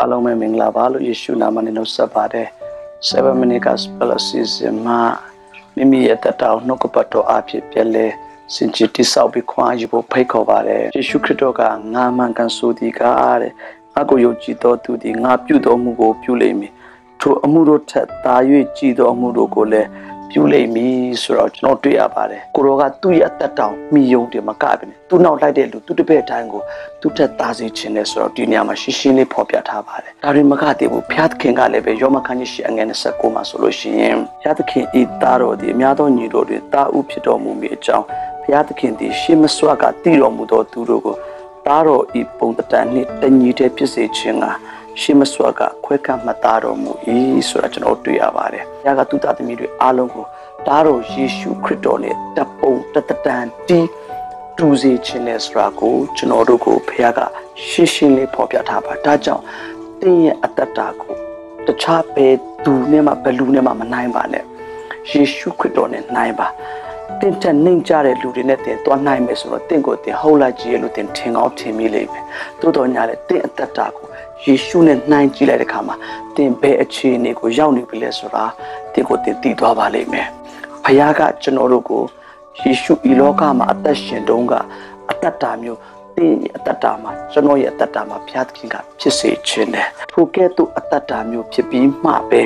အားလုံးပဲမင်္ဂလာပါလို့ယေရှုနာမနဲ့နှုတ်ဆက်ပါတယ်7 minute gospel season မှာမိမိရဲ့တက်တောင်နှုတ်ကပတ်တော်အဖြစ်ပြလဲစင်ချစ်တိဆောက်ပြီးခွန်အားယူဖို့ဖိတ်ခေါ်ပါတယ်ယေရှုခရစ်တော်ကငါမှန်ကန်ဆိုသည်ကားတဲ့ငါကိုယုံကြည်တော်သူသည်ငါပြုတော်မူကိုပြုလိမ့်မည်ထိုအမှုတို့ထက်သာ၍ကြည်တော်အမှုတို့ကိုလည်း ပြုလိမ့်မည်ဆိုတော့ကျွန်တော်တွေ့ရပါတယ်ကိုရောကသူ့ရဲ့အသက်တောင်မိယုံတယ်မကပဲနဲ့သူ့နောက်လိုက်တဲ့လူသူ့တပည့်တိုင်းကိုသူ့ထက်သားစေခြင်းနဲ့ဆိုတော့ဒီနေရာမှာရှင်းရှင်းလေးဖော်ပြထားပါတယ်ဒါရင်မကတည်ဘူးဖျားသခင်ကလည်းပဲယောမခန်းကြီးရှိအငယ်29မှာဆိုလို့ရှိရင်ဖျားသခင်ဤသားတော်ဒီအများသောညီတော်တွေတာဥဖြစ်တော်မူမည်အကြောင်းဖျားသခင်သည်ရှေးမစွာကတည်တော်မူသောသူတို့ကို သားတော်ဤပုံတန်နှင့်တညီတဲ့ဖြစ်စေခြင်းကရှေးမစွာကခွဲခန့်မှတ်သားတော်မူ၏ဆိုတာကျွန်တော်တွေ့ရပါတယ်။ဘုရားကသူသားသမီးတွေအားလုံးကိုသားတော်ယေရှုခရစ်တော်နဲ့တပုံတတတန်တီးတူစေခြင်းနဲ့ဆိုတာကိုကျွန်တော်တို့ကိုဘုရားကရှင်းရှင်းလေးဖော်ပြထားပါ။ဒါကြောင့်တင်းရဲ့အတ္တတာကိုတခြားဘယ်သူနဲ့မှဘယ်လူနဲ့မှမနိုင်ပါနဲ့။ယေရှုခရစ်တော်နဲ့နိုင်ပါ။ တင်တက်နှိမ်ကြတဲ့လူတွေနဲ့တင်သွားနိုင်မယ်ဆိုတော့တင့်ကိုတင်ဟုတ်လိုက်ကြည့်ရလို့တင်ထင်အောင်ထင်မိလိမ့်မယ်။သို့တော်ညာလေတင့်အတ္တတာကိုယေရှုနဲ့နှိုင်းကြည့်လိုက်တဲ့အခါမှာသင်ဘယ်အခြေအနေကိုရောက်နေပြီလဲဆိုတာသင်ကိုသင်သိသွားပါလိမ့်မယ်။ဘုရားကကျွန်တော်တို့ကိုယေရှုဤလောကမှာအသက်ရှင်တုန်းကအတ္တတာမျိုးသင်ရဲ့အတ္တတာမှာကျွန်တော်ရဲ့အတ္တတာမှာဘုရားသခင်ကဖြစ်စေခြင်းတယ်။ထိုကဲ့သို့အတ္တတာမျိုးဖြစ်ပြီးမှပဲ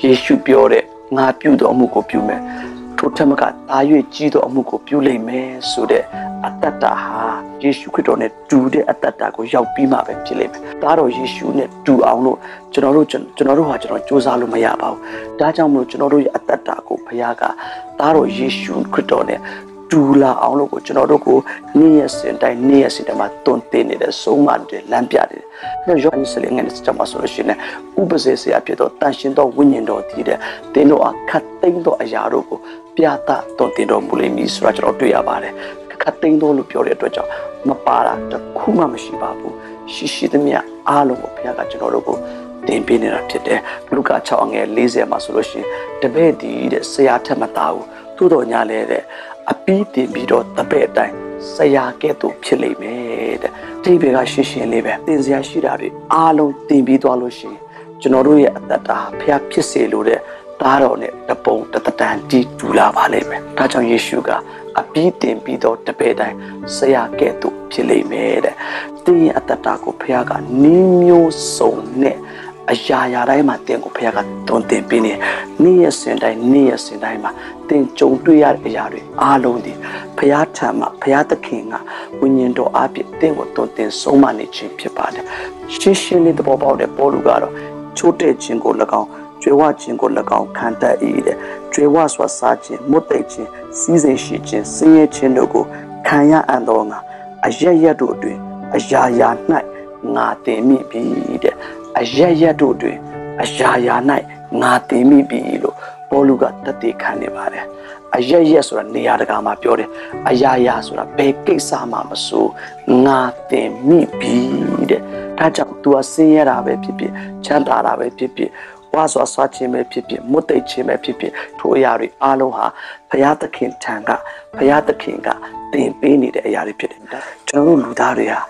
ယေရှုပြောတဲ့ငါပြုတော်မူကိုပြုမယ်။ ထိုထက်မကတာ၍ကြီးသောအမှုကိုပြုလိမ့်မယ်ဆိုတဲ့အတ္တတာဟာယေရှုခရစ်တော်နဲ့တူတဲ့အတ္တတာကိုရောက်ပြီးမှပဲဖြစ်လိမ့်မယ်။ဒါတော့ယေရှုနဲ့တူအောင်လို့ကျွန်တော်တို့ကျွန်တော်တို့ဟာကျွန်တော်စူးစမ်းလို့မရပါဘူး။ဒါကြောင့်မလို့ကျွန်တော်တို့ရဲ့အတ္တတာကိုဘုရားကဒါတော့ယေရှုခရစ်တော်နဲ့ဒူလာအောင်လို့ကိုကျွန်တော်တို့ကိုနေ့ရက်စဉ်တိုင်းနေ့ရက်စဉ်တိုင်းမှာတွန်းတင်နေတဲ့ဆုံးမတဲ့လမ်းပြတယ်။အဲယောဟန်စလင်ငယ်စကြမှာဆိုလို့ရှိရင်ဥပစေဆရာဖြစ်တော့တန်ရှင်တော်ဝိညာဉ်တော်တည်တဲ့တင်းတို့အခတ်သိမ်းသောအရာတို့ကို ပြသတွန်းတင်တော်မူလိမ့်မည်ဆိုတာကျွန်တော်တွေ့ရပါတယ်။ခတ်သိမ်းတော်လို့ပြောတဲ့အတွက်ကြောင့်မပါတာတခုမှမရှိပါဘူး။ရှိရှိသမျှအားလုံးကိုဘုရားကကျွန်တော်တို့ကိုတင်ပေးနေတာဖြစ်တယ်။လူကာ6အငယ်40မှာဆိုလို့ရှိရင်တပည့်တည်တဲ့ဆရာထက်မသားဘူး။သို့တော်ညာလဲတဲ့အပီးတင်ပြီးတော့တပည့်အတိုင်းဆရာကဲ့သို့ဖြစ်လိမ့်မယ်တဲ့ဒီဘေကရှင်းရှင်းလေးပဲတင်စရာရှိတာတွေအားလုံးတင်ပြီးသွားလို့ရှိရင်ကျွန်တော်တို့ရဲ့အသက်တာဖျားဖြစ်စေလို့တဲ့ သားတော်နဲ့တပုံတတန်တီးတူလာပါလိမ့်မယ်ဒါကြောင့်ယေရှုကအပီးတင်ပြီးတော့တပည့်တိုင်းဆရာကဲ့သို့ဖြစ်လိမ့်မယ်တဲ့တင်းရဲ့အသက်တာကိုဖျားကနင်းမျိုးစုံနဲ့အရာရာတိုင်းမှာတင်ကိုဖခင်ကတွန်းတင်ပေးနေနေ့ရက်စဉ်တိုင်းနေ့ရက်စဉ်တိုင်းမှာတင်ကြုံတွေ့ရတဲ့အရာတွေအားလုံးဒီဖခင်ထံမှာဖခင်သခင်ကဝိညာဉ်တော်အပြည့်တင်ကိုတွန်းတင်ဆုံးမနေခြင်းဖြစ်ပါတယ်ရှင်းရှင်းလေးသဘောပေါက်တဲ့ပေါ်လူကတော့ချိုးတဲ့ခြင်းကို၎င်း ကျွေဝခြင်းကို၎င်းခံတတ်၏တဲ့ကျွေဝစွာစားခြင်းမွတ်သိခြင်းစီးစိမ်ရှိခြင်းဆင်းရဲခြင်းတို့ကိုခံရအံ့သောငါအရရက်တို့အတွင်အရာရာ၌ငါတင်မိပြီတဲ့အရရက်တို့တွင်အရာရာ၌ငါတည်မိပြီလို့ပေါလုကတသက်ခံနေပါတယ်အရရက်ဆိုတာနေရာတကာမှာပြောတယ်အရာရာဆိုတာဘယ်ကိစ္စမှမဆိုငါတင်မိပြီတဲ့ဒါကြောင့် तू ကဆင်းရဲတာပဲဖြစ်ဖြစ်ချမ်းသာတာပဲဖြစ်ဖြစ် ဝါစွာဆွာခြင်းပဲဖြစ်ဖြစ်မွတ်သိခြင်းပဲဖြစ်ဖြစ်ထိုအရာတွေအားလုံးဟာဘုရားသခင်ထံကဘုရားသခင်ကတင်ပေးနေတဲ့အရာတွေဖြစ်တယ်ကျွန်တော်တို့လူသားတွေဟာ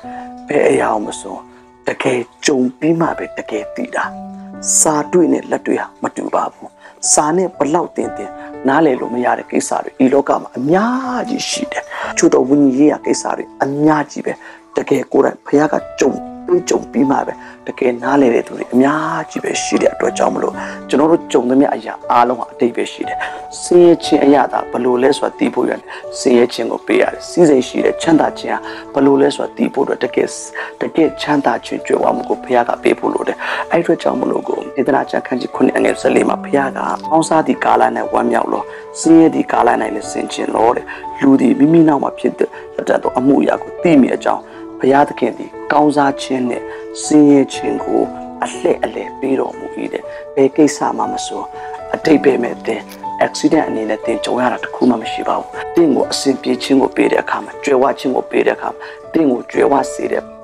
ဘယ်အရာမှမဆိုတကယ်ကြုံပြီးမှပဲတကယ်သိတာစာတွေ့နဲ့လက်တွေ့ဟာမတူပါဘူးစာနဲ့ဘလောက်တင်တင်နားလည်လို့မရတဲ့ကိစ္စတွေဒီလောကမှာအများကြီးရှိတယ်ချို့တော့ဝိညာဉ်ရေးရာကိစ္စတွေအများကြီးပဲတကယ်ကိုယ်တိုင်ဘုရားကကြုံ တွေးကြုံပြီးမှပဲတကယ်နားလည်တဲ့သူတွေအများကြီးပဲရှိတဲ့အတွက်ကြောင့်မလို့ကျွန်တော်တို့ကြုံသမျှအရာအားလုံးဟာအတိတ်ပဲရှိတယ်။စင်ရခြင်းအရာသာဘလို့လဲဆိုတာသိဖို့ရတယ်။စင်ရခြင်းကိုပေးရတယ်။စီးစိမ်ရှိတဲ့ချမ်းသာခြင်းဟာဘလို့လဲဆိုတာသိဖို့တော့တကယ်တကယ်ချမ်းသာခြင်းကြွယ်ဝမှုကိုဘုရားကပေးဖို့လိုတယ်။အဲ့အတွက်ကြောင့်မလို့ကိုဧဒနာချခန်းကြီးခုနှစ်အငယ်၁၄မှာဘုရားကအောင်းစားသည့်ကာလ၌ဝမ်းမြောက်လို့စင်ရသည့်ကာလ၌လည်းဆင်ခြင်လို့တဲ့လူသည်မိမိနောက်မှာဖြစ်တဲ့တတ်သောအမှုအရာကိုသိမိအကြောင်း ဘုရားသခင်သည်ကောင်းစားခြင်းနဲ့စင်ရခြင်းကိုအလှဲ့အလဲပေးတော်မူ၏တဲ့ဘယ်ကိစ္စမှမဆိုအတိတ်ပဲမဲ့တဲ့ accident အနေနဲ့တင်ကြုံရတာတခုမှမရှိပါဘူးတင့်ကိုအစဉ်ပြေခြင်းကိုပေးတဲ့အခါမှာကြွယ်ဝခြင်းကိုပေးတဲ့အခါမှာတင့်ကိုကြွယ်ဝစေတဲ့တ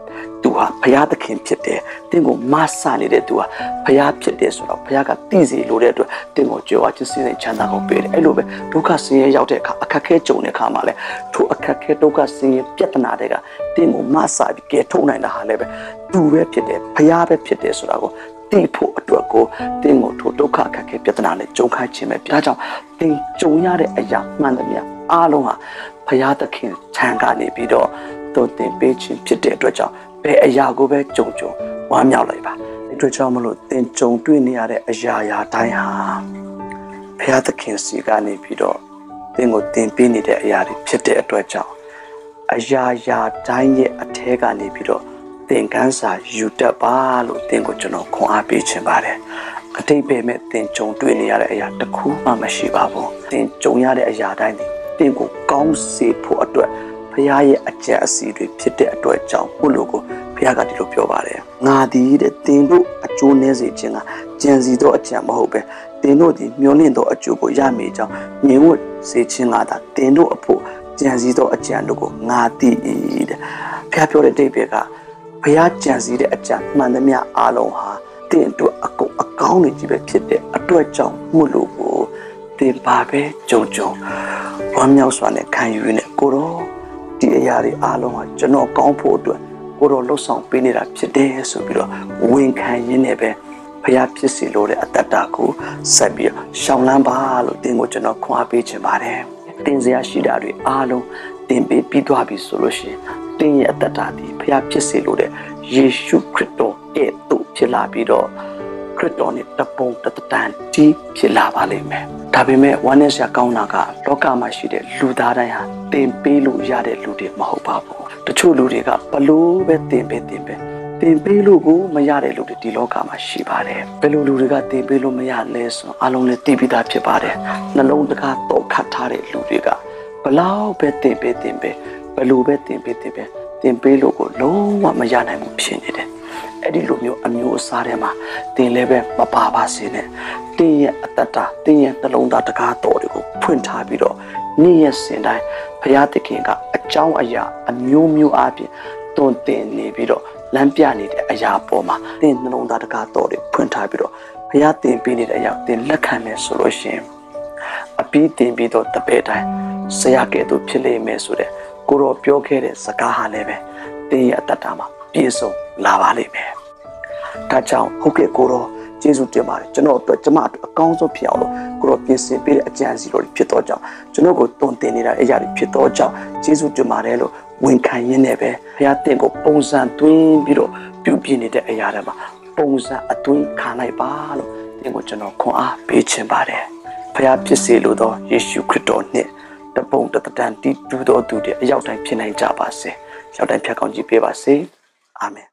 သူဟာဘုရားသခင်ဖြစ်တယ်တင်းကိုမဆနေတဲ့သူဟာဘုရားဖြစ်တယ်ဆိုတော့ဘုရားကတည်စီလို့တဲ့အတွက်တင်းကိုကြွယ်ဝခြင်းစိတ်ချမ်းသာကိုပေးတယ်အဲ့လိုပဲဒုက္ခဆင်းရဲရောက်တဲ့အခါအခက်ခဲကြုံတဲ့အခါမှာလဲထိုအခက်ခဲဒုက္ခဆင်းရဲပြဿနာတွေကတင်းကိုမဆပြီးကဲထုတ်နိုင်တာဟာလည်းပဲသူပဲဖြစ်တယ်ဘုရားပဲဖြစ်တယ်ဆိုတာကိုတည်ဖို့အတွက်ကိုတင်းကိုထိုဒုက္ခအခက်ခဲပြဿနာနဲ့ကြုံခိုင်းခြင်းပဲဒါကြောင့်တင်းကြုံရတဲ့အရာမှန်သမျှအားလုံးဟာဘုရားသခင်ခြံကနေပြီးတော့တုံတင်ပေးခြင်းဖြစ်တဲ့အတွက်ကြောင့် ဘယ်အရာကိုပဲကြုံကြုံဝမ်းမြောက်လိုက်ပါဒီအတွက်ကြောင့်မလို့တင်ကြုံတွေ့နေရတဲ့အရာရာတိုင်းဟာဘုရားသခင်စီကနေပြီးတော့တင်ကိုတင်ပေးနေတဲ့အရာတွေဖြစ်တဲ့အတွက်ကြောင့်အရာရာတိုင်းရဲ့အထဲကနေပြီးတော့သင်ခန်းစာယူတတ်ပါလို့သင်ကိုကျွန်တော်ခွန်အားပေးခြင်းပါတယ်အတိတ်ပဲမဲ့သင်ကြုံတွေ့နေရတဲ့အရာတစ်ခုမှမရှိပါဘူးသင်ကြုံရတဲ့အရာတိုင်းဒီသင်ကိုကောင်းစေဖို့အတွက် ဖခင်ရဲ့အကြံအစီတွေဖြစ်တဲ့အတွက်ကြောင့်ဘုလို့ကိုဖခင်ကဒီလိုပြောပါတယ်ငါဒီတဲ့သင်တို့အကျိုးနည်းစေခြင်းကကြံစီသောအကြံမဟုတ်ပဲသင်တို့ဒီမျောလင့်သောအကျိုးကိုရမိကြောင်းမြင်ဝတ်စေခြင်းကသာသင်တို့အဖို့ကြံစီသောအကြံတို့ကိုငါသိ၏တဲ့ဖခင်ပြောတဲ့တိတ်ပဲကဘုရားကြံစည်တဲ့အကြံမှန်သမျှအားလုံးဟာတင့်အတွက်အကုန်အကောင်းနေကြီးပဲဖြစ်တဲ့အတွက်ကြောင့်မှုလို့ကိုတင်ပါပဲကြုံကြုံဝမ်းမြောက်စွာနဲ့ခံယူနေကိုတော့ ဒီအရာတွေအားလုံးဟာကျွန်တော်ကောင်းဖို့အတွက်ကိုတော့လှုပ်ဆောင်ပေးနေတာဖြစ်တယ်ဆိုပြီးတော့ဝန်ခံရင်းနဲ့ပဲဖျားဖြစ်စီလို့တဲ့အတ္တတာကိုဆက်ပြီးရှောင်းလန်းပါလို့တင်ကိုကျွန်တော်ခွန်အားပေးချင်ပါတယ်တင်စရာရှိတာတွေအားလုံးတင်ပေးပြီးသွားပြီဆိုလို့ရှိရင်တင်းရဲ့အတ္တတာဒီဖျားဖြစ်စေလို့တဲ့ယေရှုခရစ်တော်ရဲ့သူဖြစ်လာပြီးတော့ခရစ်တော်နဲ့တပုံတတန်တီးဖြစ်လာပါလိမ့်မယ် ဒါပေမဲ့ဝမ်းနည်းစရာကောင်းတာကလောကမှာရှိတဲ့လူသားတိုင်းဟာတင်ပေးလို့ရတဲ့လူတွေမဟုတ်ပါဘူးတချို့လူတွေကဘလို့ပဲတင်ပေးတင်ပေးတင်ပေးလို့ကိုမရတဲ့လူတွေဒီလောကမှာရှိပါတယ်ဘယ်လိုလူတွေကတင်ပေးလို့မရလဲဆိုအလုံးနဲ့တည်ပြီးသားဖြစ်ပါတယ်နှလုံးတကားတော့ခတ်ထားတဲ့လူတွေကဘလောက်ပဲတင်ပေးတင်ပေးဘယ်လိုပဲတင်ပေးတင်ပေးတင်ပေးလို့ကိုလုံးဝမရနိုင်ဘူးဖြစ်နေတယ် အဲ့ဒီလိုမျိုးအမျိုးအစားထဲမှာတင်လည်းပဲမပါပါစေနဲ့တင်းရဲ့အတ္တတာတင်းရဲ့နှလုံးသားတကားတော်တွေကိုဖွင့်ထားပြီးတော့နေ့ရက်စဉ်တိုင်းဘုရားသခင်ကအကြောင်းအရာအမျိုးမျိုးအပြင်တွင်တင်နေပြီးတော့လမ်းပြနေတဲ့အရာပေါ်မှာတင်းနှလုံးသားတကားတော်တွေဖွင့်ထားပြီးတော့ဘုရားတင်ပေးနေတဲ့အရာတင်လက်ခံမယ်ဆိုလို့ရှိရင်အပြီးတင်ပြီးတော့တပည့်တိုင်းဆရာကဲ့သို့ဖြစ်လိမ့်မယ်ဆိုတဲ့ကိုရောပြောခဲ့တဲ့စကားဟာလည်းပဲတင်းရဲ့အတ္တတာမှာ ပြည့်စုံလာပါလိမ့်မယ်။ဒါကြောင့်ဟုတ်ကဲ့ကိုရောကျေးဇူးတင်ပါတယ်ကျွန်တော်အတွက်ကျမအတွက်အကောင်းဆုံးဖြစ်အောင်လို့ကိုရောပြင်ဆင်ပေးတဲ့အကြံစီတော်ဖြစ်တော့ကြောင့်ကျွန်တော်ကိုတုံတင်နေတာအရာတွေဖြစ်တော့ကြောင့်ကျေးဇူးတင်ပါတယ်လို့ဝန်ခံရင်းနဲ့ပဲဘုရားတင့်ကိုပုံစံသွင်းပြီးတော့ပြုပြင်နေတဲ့အရာတွေမှာပုံစံအသွင်းခံလိုက်ပါလို့တင့်ကိုကျွန်တော်ခွန်အားပေးခြင်းပါတယ်ဘုရားဖြစ်စေလိုသောယေရှုခရစ်တော်နှင့်တပုံတတန်တီးတူသောသူတွေအရောက်တိုင်းဖြစ်နိုင်ကြပါစေရောက်တိုင်းဖြတ်ကောင်းကြီးပေးပါစေ အာမင်